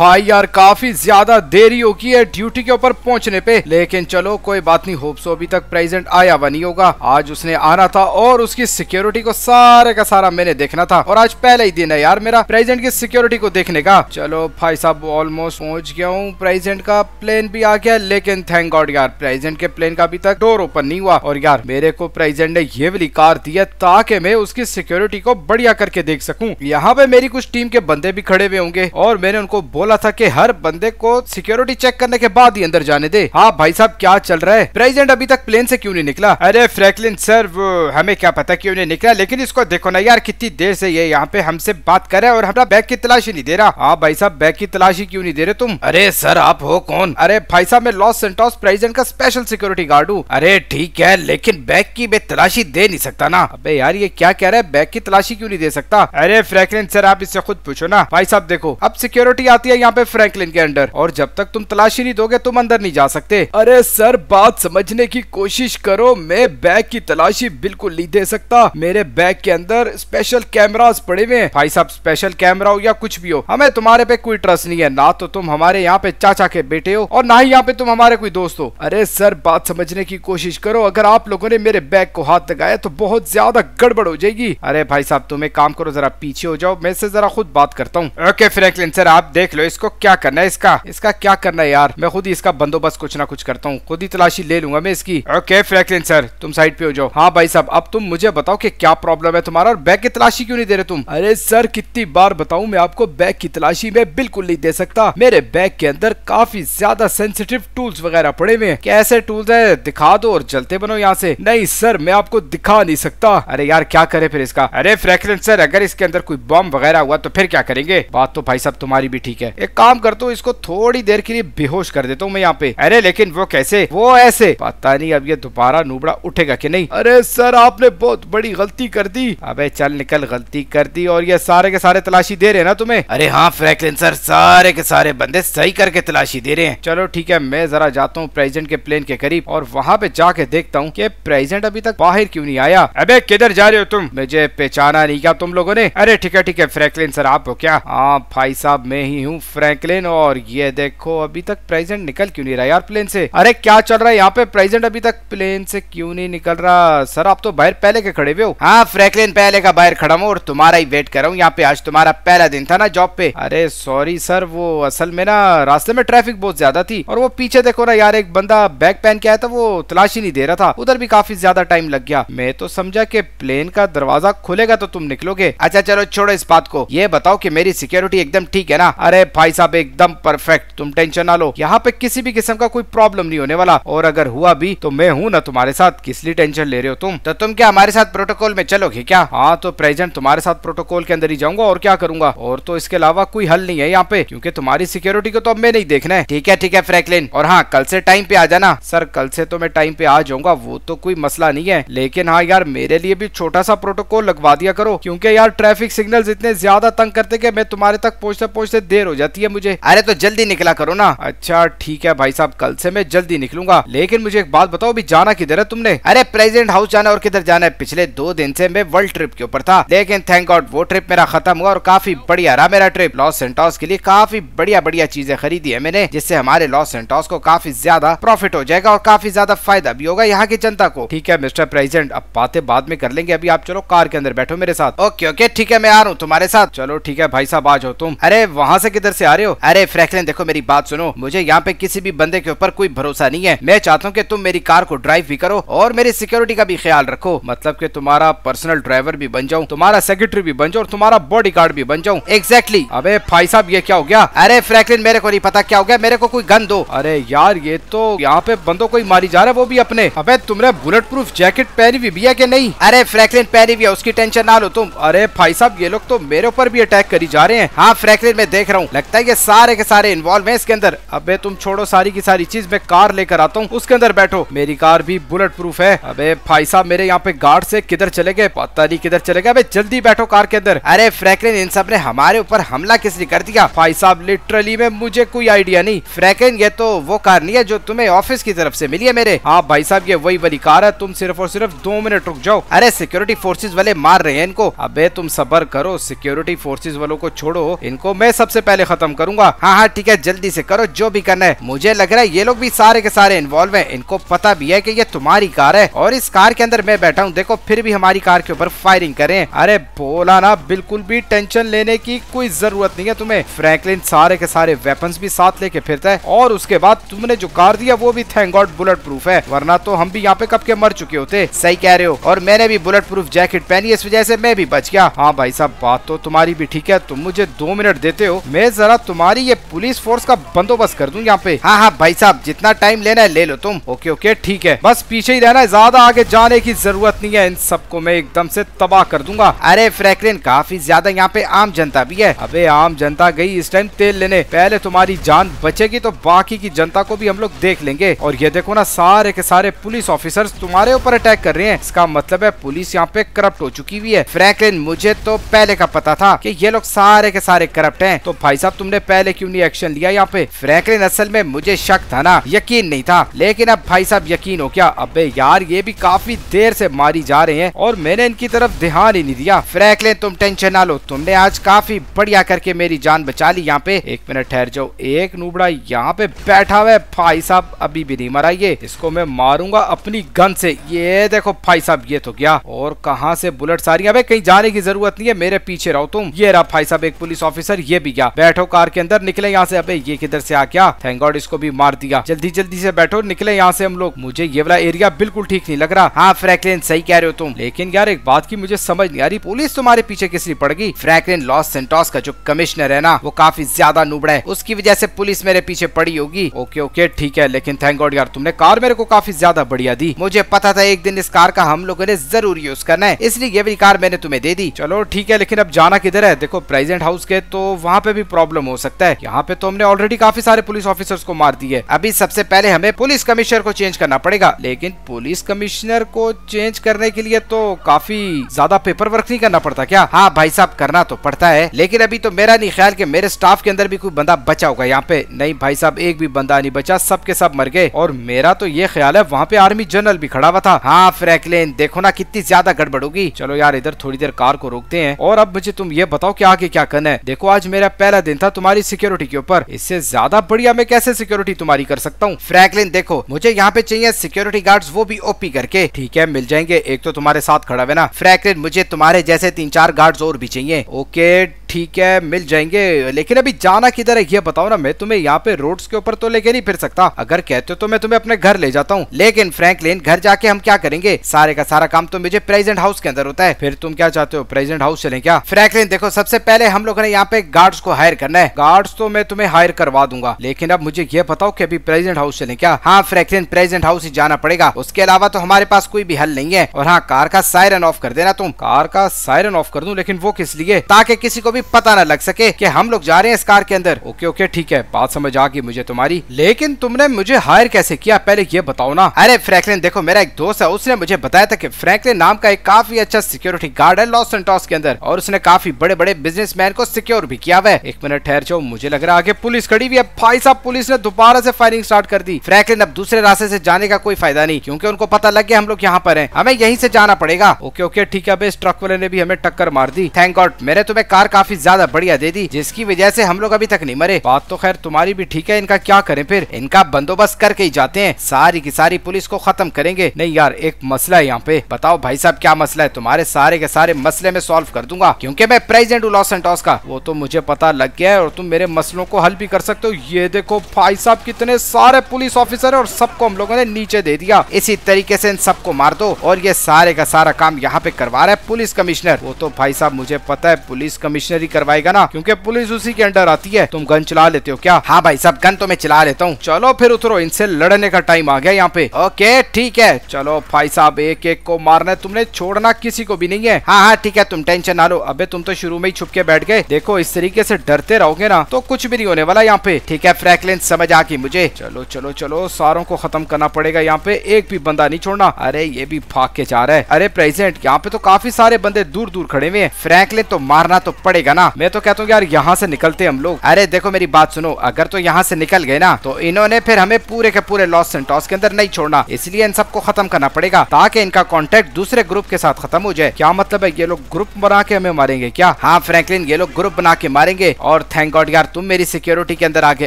भाई यार, काफ़ी ज़्यादा देरी हो गई है ड्यूटी के ऊपर पहुँचने पे। लेकिन चलो, कोई बात नहीं होप सो अभी तक प्रेजेंट आया हुआ नहीं होगा। आज उसने आना था और उसकी सिक्योरिटी को सारे का सारा मैंने देखना था। और आज पहला ही दिन है यार मेरा प्रेजेंट की सिक्योरिटी को देखने का। चलो भाई साहब ऑलमोस्ट पहुँच गया हूँ। प्रेजेंट का प्लेन भी आ गया, लेकिन थैंक गॉड यार, प्रेजेंट के प्लेन का अभी तक डोर ओपन नहीं हुआ। और यार, मेरे को प्रेजेंट ने ये वाली कार दी है ताकि मैं उसकी सिक्योरिटी को बढ़िया करके देख सकूँ। यहाँ पे मेरी कुछ टीम के बंदे भी खड़े हुए होंगे और मैंने उनको बोला था कि हर बंदे को सिक्योरिटी चेक करने के बाद ही अंदर जाने दे। हाँ भाई साहब क्या चल रहा है? प्रेसिडेंट अभी तक प्लेन से क्यों नहीं निकला? अरे फ्रैंकलिन सर वो हमें क्या पता क्यों नहीं निकला लेकिन इसको देखो ना यार कितनी देर से ये यहाँ पे हमसे बात कर रहा है और हमारा बैग की तलाशी नहीं दे रहा। हाँ भाई साहब बैग की तलाशी क्यों नहीं दे रहे तुम? अरे सर आप हो कौन? अरे भाई साहब मैं लॉस सेंटोस प्रेसिडेंट का स्पेशल सिक्योरिटी गार्ड हूँ। अरे ठीक है लेकिन बैग की मैं तलाशी दे नहीं सकता ना। अबे यार ये क्या कह रहा है? बैग की तलाशी क्यों नहीं दे सकता? अरे फ्रैंकलिन सर आप इससे खुद पूछो ना। भाई साहब देखो अब सिक्योरिटी आती है यहाँ पे फ्रैंकलिन के अंडर। और जब तक तुम तलाशी नहीं दोगे, तुम अंदर नहीं जा सकते। अरे सर, बात समझने की कोशिश करो। मैं बैग की तलाशी बिल्कुल नहीं दे सकता। मेरे बैग के अंदर स्पेशल कैमरास पड़े हुए भाई साहब स्पेशल कैमरा हो या कुछ भी हो, हमें तुम्हारे पे कोई ट्रस्ट नहीं है। ना तो तुम हमारे यहाँ पे चाचा के बेटे हो, और ना ही यहाँ पे तुम हमारे कोई दोस्त हो। अरे सर, बात समझने की कोशिश करो। अगर आप लोगों ने मेरे बैग को हाथ लगाया तो बहुत ज़्यादा गड़बड़ हो जाएगी। अरे भाई साहब, तुम एक काम करो, जरा पीछे हो जाओ। मैं जरा खुद बात करता हूँ। ओके फ्रैंकलिन सर आप देख लो। इसको क्या करना है? इसका इसका क्या करना है यार? मैं खुद ही इसका बंदोबस्त कुछ ना कुछ करता हूँ। खुद ही तलाशी ले लूँगा मैं इसकी। ओके, फ्रैंकलिन सर, तुम साइड पे हो जाओ। हाँ भाई साहब, अब तुम मुझे बताओ कि क्या प्रॉब्लम है तुम्हारा और बैग की तलाशी क्यों नहीं दे रहे तुम? अरे सर, कितनी बार बताऊँ मैं आपको, बैग की तलाशी में बिल्कुल नहीं दे सकता। मेरे बैग के अंदर काफ़ी ज़्यादा सेंसिटिव टूल्स वगैरह पड़े हुए कैसे टूल्स है? दिखा दो और जलते बनो यहाँ से। नहीं सर, मैं आपको दिखा नहीं सकता। अरे यार, क्या करे फिर इसका? अरे फ्रैंकलिन सर, अगर इसके अंदर कोई बॉम्ब वगैरह हुआ तो फिर क्या करेंगे? बात तो भाई साहब तुम्हारी भी ठीक है। एक काम करता हूँ, इसको थोड़ी देर के लिए बेहोश कर देता हूँ मैं यहाँ पे। अरे, लेकिन वो कैसे? वो ऐसे। पता नहीं अब ये दोबारा नूबड़ा उठेगा की नहीं। अरे, सर, आपने बहुत बड़ी गलती कर दी। अब, चल निकल, गलती कर दी और ये सारे के सारे तलाशी दे रहे ना तुम्हें? अरे हाँ फ्रैंकलिन सर, सारे के सारे बंदे सही करके तलाशी दे रहे हैं। चलो, ठीक है, मैं जरा जाता हूँ प्रेसिडेंट के प्लेन के करीब और वहाँ पे जाके देखता हूँ कि प्रेसिडेंट अभी तक बाहर क्यों नहीं आया। अबे, किधर जा रहे हो तुम? मुझे पहचाना नहीं क्या तुम लोगों ने? अरे, ठीक है ठीक है, फ्रैंकलिन सर, आप हो क्या? हाँ भाई साहब, मैं ही हूँ। फ्रैंकलिन, और ये देखो, अभी तक प्रेजेंट निकल क्यों नहीं रहा यार प्लेन से? अरे, क्या चल रहा है? यहाँ पे प्रेजेंट अभी तक प्लेन से क्यों नहीं निकल रहा? सर, आप तो बाहर पहले के खड़े हुए हो। हाँ फ्रैंकलिन पहले का बाहर खड़ा हूँ, और तुम्हारा ही वेट कर रहा हूँ। यहाँ पे आज तुम्हारा पहला दिन था ना जॉब पे। अरे सॉरी सर वो असल में ना रास्ते में ट्रैफ़िक बहुत ज़्यादा थी, और वो पीछे देखो ना यार, एक बंदा बैग पहन के आया था, वो तलाशी नहीं दे रहा था। उधर भी काफ़ी ज़्यादा टाइम लग गया। मैं तो समझा की प्लेन का दरवाज़ा खुलेगा तो तुम निकलोगे। अच्छा चलो छोड़ो इस बात को। ये बताओ कि मेरी सिक्योरिटी एकदम ठीक है ना? अरे भाई साहब, एकदम परफेक्ट तुम टेंशन ना लो। यहाँ पे किसी भी किस्म का कोई प्रॉब्लम नहीं होने वाला। और अगर हुआ भी तो मैं हूँ ना तुम्हारे साथ। किस लिए टेंशन ले रहे हो तुम? तो तुम क्या हमारे साथ प्रोटोकॉल में चलोगे क्या? हाँ तो प्रेजेंट तुम्हारे साथ प्रोटोकॉल के अंदर ही जाऊँगा और क्या करूँगा? और तो इसके अलावा कोई हल नहीं है यहाँ पे, क्योंकि तुम्हारी सिक्योरिटी को तो अब मैं नहीं देखना है। ठीक है ठीक है फ्रैंकलिन और हाँ कल से टाइम पे आ जाना। सर, कल से तो मैं टाइम पे आ जाऊँगा, वो तो कोई मसला नहीं है। लेकिन हाँ यार, मेरे लिए भी छोटा सा प्रोटोकॉल लगवा दिया करो, क्योंकि यार ट्रैफ़िक सिग्नल इतने ज़्यादा तंग करते कि मैं तुम्हारे तक पहुँचते पहुँचते देर हो जाती है मुझे। अरे तो जल्दी निकला करो ना। अच्छा ठीक है भाई साहब, कल से मैं जल्दी निकलूँगा। लेकिन मुझे एक बात बताओ, अभी जाना किधर है तुमने? अरे प्रेसिडेंट हाउस जाना और किधर जाना है? पिछले दो दिन से मैं वर्ल्ड ट्रिप के ऊपर था। लेकिन थैंक गॉड वो ट्रिप मेरा खत्म हुआ और काफ़ी बढ़िया रहा मेरा ट्रिप लॉस सेंटोस के लिए काफ़ी बढ़िया बढ़िया चीज़ें खरीदी है मैंने, जिससे हमारे लॉस सेंटोस को काफ़ी ज़्यादा प्रॉफिट हो जाएगा और काफ़ी ज़्यादा फ़ायदा भी होगा यहाँ की जनता को। ठीक है मिस्टर प्रेसिडेंट अब बातें बाद में कर लेंगे। अभी आप चलो कार के अंदर बैठो मेरे साथ। ओके ओके ठीक है, मैं आ रहा हूँ तुम्हारे साथ। चलो, ठीक है, भाई साहब, आ जाओ तुम। अरे, वहाँ से किधर से आ रहे हो? अरे फ्रैंकलिन, देखो मेरी बात सुनो। मुझे यहाँ पे किसी भी बंदे के ऊपर कोई भरोसा नहीं है। मैं चाहता हूँ कि तुम मेरी कार को ड्राइव भी करो और मेरी सिक्योरिटी का भी ख्याल रखो। मतलब कि तुम्हारा पर्सनल ड्राइवर भी बन जाऊँ, तुम्हारा सेक्रेटरी भी बन जाऊँ और तुम्हारा बॉडी गार्ड भी बन जाऊँ। एग्जैक्टली अबे भाई साहब, ये क्या हो गया? अरे फ्रैंकलिन, मेरे को नहीं पता क्या हो गया। मेरे को कोई गन दो। अरे यार, ये तो यहाँ पे बंदो कोई मारी जा रहा है, वो भी अपने। अबे तुमने बुलेट प्रूफ जैकेट पहनी हुई भी है कि नहीं? अरे फ्रैंकलिन, पहनी हुई है, उसकी टेंशन ना लो तुम। अरे भाई साहब, ये लोग तो मेरे ऊपर भी अटैक करी जा रहे हैं। हाँ फ्रैंकलिन, मैं देख रहा हूँ। लगता है ये सारे के सारे इन्वॉल्व है इसके अंदर। अबे, तुम छोड़ो सारी की सारी चीज़, मैं कार लेकर आता हूँ, उसके अंदर बैठो। मेरी कार भी बुलेट प्रूफ है। अबे, भाई साहब, मेरे यहाँ पे गार्ड से किधर चले गए? पता नहीं किधर चले गए। अबे, जल्दी बैठो कार के अंदर। अरे फ्रैंकलिन इन सबने हमारे ऊपर हमला किसने कर दिया? भाई साहब लिटरली में मुझे कोई आइडिया नहीं। फ्रैंकलिन ये तो वो कार नहीं है जो तुम्हें ऑफ़िस की तरफ़ से मिली है मेरे। हाँ भाई साहब, ये वही वाली कार है। तुम सिर्फ़ और सिर्फ़ दो मिनट रुक जाओ। अरे सिक्योरिटी फोर्सेज वाले मार रहे हैं इनको। अबे, तुम सबर करो। सिक्योरिटी फोर्सेज वालों को छोड़ो। इनको मैं सबसे पहले खत्म करूँगा। हाँ हाँ ठीक है, जल्दी से करो, जो भी करना है। मुझे लग रहा है ये लोग भी सारे के सारे इन्वॉल्व है। इनको पता भी है की ये तुम्हारी कार है। और इस कार के अंदर मैं बैठा हूँ। देखो, फिर भी हमारी कार के ऊपर फायरिंग करें अरे, बोला ना, बिल्कुल भी टेंशन लेने की कोई ज़रूरत नहीं है तुम्हें। फ्रैंकलिन सारे के सारे वेपन भी साथ लेके फिरता है। और उसके बाद तुमने जो कार दिया, वो भी थैंक गॉड बुलेट प्रूफ है। वरना तो हम भी यहाँ पे कब के मर चुके होते? सही कह रहे हो। और मैंने भी बुलेट प्रूफ जैकेट पहनी इस वजह से मैं भी बच गया। हाँ भाई साहब, बात तो तुम्हारी भी ठीक है। तुम मुझे दो मिनट देते हो। मैं जरा तुम्हारी ये पुलिस फोर्स का बंदोबस्त कर दूँ यहाँ पे। हाँ हाँ भाई साहब, जितना टाइम लेना है ले लो तुम। ओके ओके, ठीक है। बस पीछे ही रहना है, ज़्यादा आगे जाने की ज़रूरत नहीं है। इन सबको मैं एकदम से तबाह कर दूँगा। अरे फ्रैंकलिन काफ़ी ज़्यादा यहाँ पे आम जनता भी है। अबे, आम जनता गई इस टाइम तेल लेने। पहले तुम्हारी जान बचेगी तो बाकी की जनता को भी हम लोग देख लेंगे। और ये देखो ना, सारे के सारे पुलिस ऑफिसर तुम्हारे ऊपर अटैक कर रहे हैं। इसका मतलब है पुलिस यहाँ पे करप्ट हो चुकी हुई है। फ्रैंकलिन मुझे तो पहले का पता था की ये लोग सारे के सारे करप्ट हैं। तो भाई साहब, तुमने पहले क्यों नहीं एक्शन लिया यहाँ पे? फ्रैंकलिन असल में मुझे शक था ना, यकीन नहीं था। लेकिन अब भाई साहब, यकीन हो क्या? अबे यार, ये भी काफ़ी देर से मारी जा रहे हैं और मैंने इनकी तरफ़ ध्यान ही नहीं दिया। फ्रैंकलिन तुम टेंशन ना लो। तुमने आज काफ़ी बढ़िया करके मेरी जान बचा ली यहाँ पे। एक मिनट, ठहर जाओ। एक नूबड़ा यहाँ पे बैठा हुआ भाई साहब, अभी भी नहीं मरा ये। इसको मैं मारूँगा अपनी गन से। ये देखो भाई साहब, ये तो गया और कहाँ से बुलेट सारी अबे कहीं जाने की ज़रूरत नहीं है। मेरे पीछे रहो तुम। ये रहा भाई साहब, एक पुलिस ऑफिसर। ये भी गया बैठो कार के अंदर, निकले यहाँ से। अबे, ये किधर से आ गया? थैंक गॉड इसको भी मार दिया। जल्दी जल्दी से बैठो, निकले यहाँ से हम लोग। मुझे ये वाला एरिया बिल्कुल ठीक नहीं लग रहा। हाँ फ्रैंकलिन सही कह रहे हो तुम। लेकिन यार, एक बात की मुझे समझ नहीं आ रही। पुलिस तुम्हारे पीछे किस लिए पड़ गई? फ्रैंकलिन लॉस सेंटोस का जो कमिश्नर है ना, वो काफ़ी ज़्यादा नुबड़ा है। उसकी वजह से पुलिस मेरे पीछे पड़ी होगी। ओके ओके ठीक है। लेकिन थैंक गॉड यार, तुमने कार मेरे को काफ़ी ज़्यादा बढ़िया दी। मुझे पता था एक दिन इस कार का हम लोगों ने ज़रूर यूज़ करना है। इसलिए ये वाली कार मैंने तुम्हें दे दी। चलो, ठीक है, लेकिन अब जाना किधर है? देखो प्रेजेंट हाउस के तो वहाँ पे भी प्रॉब्लम हो सकता है। यहाँ पे तो हमने ऑलरेडी काफ़ी सारे पुलिस ऑफिसर्स को मार दिए। अभी सबसे पहले हमें पुलिस कमिश्नर को चेंज करना पड़ेगा। लेकिन पुलिस कमिश्नर को चेंज करने के लिए तो काफ़ी ज़्यादा पेपर वर्क नहीं करना पड़ता क्या? हाँ भाई साहब, करना तो पड़ता है। लेकिन अभी तो मेरा नहीं ख्याल कि मेरे स्टाफ के अंदर भी कोई बंदा बचा होगा यहाँ पे। नहीं भाई साहब, एक भी बंदा नहीं बचा सब के सब मर गए। और मेरा तो ये ख्याल है, वहाँ पे आर्मी जनरल भी खड़ा हुआ था। हाँ फ्रैंकलिन देखो ना कितनी ज़्यादा गड़बड़ होगी। चलो यार, इधर थोड़ी देर कार को रोकते हैं। और अब मुझे तुम ये बताओ कि आगे क्या करना है। देखो, आज मेरा पहला दिन था तुम्हारी सिक्योरिटी के ऊपर। इससे ज़्यादा बढ़िया मैं कैसे सिक्योरिटी तुम्हारी कर सकता हूँ? फ्रैंकलिन देखो, मुझे यहाँ पे चाहिए सिक्योरिटी गार्ड्स वो भी ओपी करके। ठीक है, मिल जाएँगे। एक तो तुम्हारे साथ खड़ा है ना। फ्रैंकलिन मुझे तुम्हारे जैसे तीन चार गार्ड्स और भी चाहिए। ओके ठीक है, मिल जाएँगे। लेकिन अभी जाना किधर है, ये बताओ ना, मैं तुम्हें यहाँ पे रोड्स के ऊपर तो लेके नहीं फिर सकता। अगर कहते हो तो मैं तुम्हें अपने घर ले जाता हूँ। लेकिन फ्रैंकलिन, घर जाके हम क्या करेंगे? सारे का सारा काम तो मुझे प्रेजेंट हाउस के अंदर होता है। फिर तुम क्या चाहते हो? प्रेजेंट हाउस चले क्या? फ्रैंकलिन, देखो, सबसे पहले हम लोगों ने यहाँ पे गार्ड्स को हायर करना है। गार्ड्स तो मैं तुम्हें हायर करवा दूँगा। लेकिन अब मुझे ये बताओ की अभी प्रेजेंट हाउस चले क्या? हाँ फ्रैंकलिन, प्रेजेंट हाउस ही जाना पड़ेगा। उसके अलावा तो हमारे पास कोई भी हल नहीं है। और हाँ कार का सायरन ऑफ़ कर देना तुम। कार का सायरन ऑफ़ कर दू, लेकिन वो किस लिए? ताकि किसी को भी पता न लग सके कि हम लोग जा रहे हैं इस कार के अंदर। ओके ओके, ठीक है, बात समझ आ गई मुझे तुम्हारी। लेकिन तुमने मुझे हायर कैसे किया? पहले ये बताओ ना। अरे, फ्रैंकलिन, देखो, मेरा एक दोस्त है, उसने मुझे बताया था कि फ्रैंकलिन नाम का एक काफ़ी अच्छा सिक्योरिटी गार्ड है लॉस के अंदर, और उसने काफ़ी बड़े बड़े बिजनेसमैन को सिक्योर भी किया हुआ एक मिनट, ठहर जाओ, मुझे लग रहा है आगे पुलिस खड़ी हुई है। भाई साहब, पुलिस ने दोबारा से फायरिंग स्टार्ट कर दी। फ्रैंकलिन अब दूसरे रास्ते से जाने का कोई फ़ायदा नहीं, क्योंकि उनको पता लग गया हम लोग यहाँ पर हैं। हमें यहीं से जाना पड़ेगा। ओके ओके, ठीक है इस ट्रक वाले ने भी हमें टक्कर मार दी। थैंक गॉड मेरे तुम्हें कार काफ़ी ज़्यादा बढ़िया दे दी, जिसकी वजह से हम लोग अभी तक नहीं मरे। बात तो खैर तुम्हारी भी ठीक है, इनका क्या करें फिर? इनका बंदोबस्त करके ही जाते हैं। सारी की सारी पुलिस को खत्म करेंगे। नहीं यार, एक मसला है यहाँ पे। बताओ भाई साहब, क्या मसला है? तुम्हारे सारे के सारे मसले में सॉल्व कर दूँगा, क्योंकि मैं प्रेजेंट हूँ लॉस एंटॉस का। वो तो मुझे पता लग गया है और तुम मेरे मसलों को हल भी कर सकते हो। ये देखो भाई साहब, कितने सारे पुलिस ऑफिसर है और सबको हम लोगों ने नीचे दे दिया। इसी तरीके से इन सबको मार दो और ये सारे का सारा काम यहाँ पे करवा रहा है पुलिस कमिश्नर। वो तो भाई साहब, मुझे पता है पुलिस कमिश्नर ही करवाएगा ना क्योंकि पुलिस उसी के अंडर आती है। तुम गन चला लेते हो क्या? हाँ भाई सब गन तो मैं चला लेता हूँ। चलो फिर उतरो इनसे लड़ने का टाइम आ गया यहाँ पे। ओके ठीक है। चलो भाई साहब एक एक को मारना है। तुमने छोड़ना किसी को भी नहीं है। हाँ हाँ ठीक है तुम टेंशन ना लो। अबे तुम तो शुरू में ही छुप के बैठ गए। देखो इस तरीके से डरते रहोगे ना तो कुछ भी नहीं होने वाला यहाँ पे। ठीक है फ्रैंकलिन समझ आ गई मुझे। चलो चलो चलो सारों को खत्म करना पड़ेगा यहाँ पे। एक भी बंदा नहीं छोड़ना। अरे ये भी भाग के जा रहा है। अरे प्रेसिडेंट यहाँ पे तो काफ़ी सारे बंदे दूर दूर खड़े हुए हैं। फ्रैंकलिन तो मारना तो पड़ेगा। पड़ेगा ना? मैं तो कहता हूँ, यार, यहाँ से निकलते हम लोग। अरे, देखो मेरी बात सुनो, अगर तो यहाँ से निकल गए ना तो इन्होंने फिर हमें पूरे के पूरे लॉस सेंटोस के अंदर नहीं छोड़ना। इसलिए इन सबको खत्म करना पड़ेगा, ताकि इनका कॉन्टेक्ट दूसरे ग्रुप के साथ खत्म हो जाए। क्या मतलब है, ये लोग ग्रुप बना के हमें मारेंगे क्या? हाँ फ्रैंकलिन ये लोग ग्रुप बना के मारेंगे, और थैंक गॉड यार, तुम मेरी सिक्योरिटी के अंदर आगे